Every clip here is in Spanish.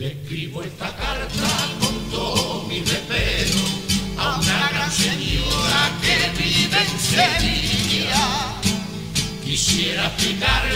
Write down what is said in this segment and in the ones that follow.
Le escribo esta carta con todo mi respeto a una gran señora que vive en Sevilla. Quisiera explicar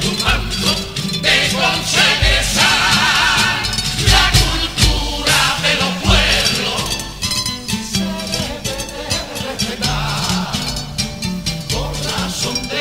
De conceder la cultura de los pueblos y se debe de por razón de.